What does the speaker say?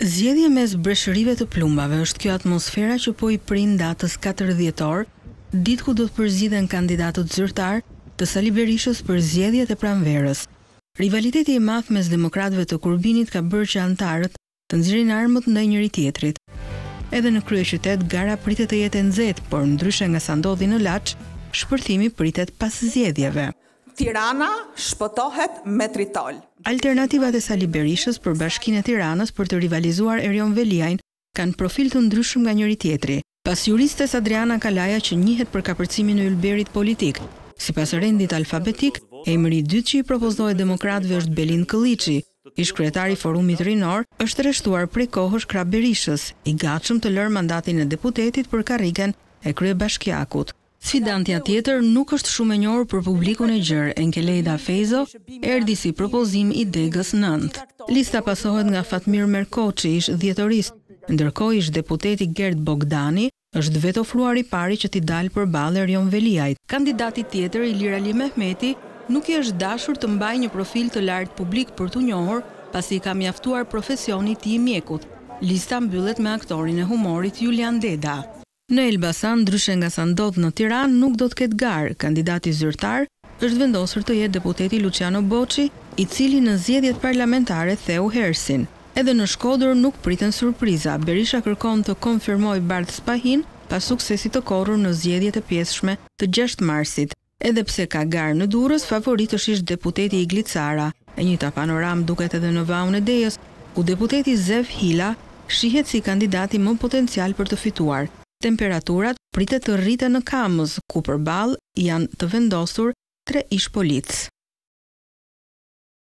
Zgjedhje mes breshërive të plumbave është kjo atmosfera që po i prin datës katër dhjetor, ditë ku do të përzgjidhen kandidatët zyrtarë të Sali Berishës për zgjedhjet e pranverës. Rivaliteti i madh mes demokratëve të Kurbinit ka bërë që anëtarët të nxjerrin armët ndaj njëri-tjetrit. Edhe në kryeqytet gara pritet të jetë e nxehtë, por ndryshe nga sa ndodhi në Laç, shpërthimi pritet pas zgjedhjeve. Tirana shpëtohet me tritol. Alternativat e Sali Berishës për Bashkinë e Tiranës për të rivalizuar Erion Veliajn kanë profil të ndryshëm nga njëri-tjetri. Pas juristes Adriana Kalaja që njihet për kapërcimin e ylberit politik, sipas rendit alfabetik, emri i dytë që i propozohet demokratëve është Belind Këlliçi, ish-kryetar i Forumit Rinor, është rreshtuar prej kohësh krah Berishës, i gatshëm të lërë mandatin e deputetit për karrigen e kryebashkiakut. Sfidantja tjetër nuk është shumë e njohur për publikun e gjerë, Enkelejda Fejzo, erdhi si propozim i degës nëntë. Lista pasohet nga Fatmir Merkoçi, ish dhjetorist, ndërkohë ish deputeti Gert Bogdani është vetofruar i pari që t'i dalë përballë Erion Veliajt. Kandidati tjetër, Ilir Alimehmeti, nuk i është dashur të mbajë një profil të lartë publik për t'u njohur, pasi i ka mjaftuar profesioni i tij i mjekut. Lista mbyllet me aktorin e humorit Julian Deda. Në Elbasan, ndryshe nga sa ndodh në Tiranë, nuk do të ketë garë, kandidati zyrtar është vendosur të jetë deputeti Luçiano Boçi, i cili në zgjedhjet parlamentare theu herësin. Edhe në Shkodër nuk priten surpriza, Berisha kërkon të konfirmojë Bardh Spahinë pas suksesit të korrur në zgjedhjet e pjesshme të gjashtë marsit. Edhe pse ka garë në Durrës, favorit është ish-deputeti Igli Cara. E njëjta panoramë duket edhe në Vaun e Dejës, ku deputeti Zef Hila shihet si kandidati më potencial për të fituar. Temperaturat pritet të rriten në Kamëz, ku përballë janë të vendosur tre ish-policë.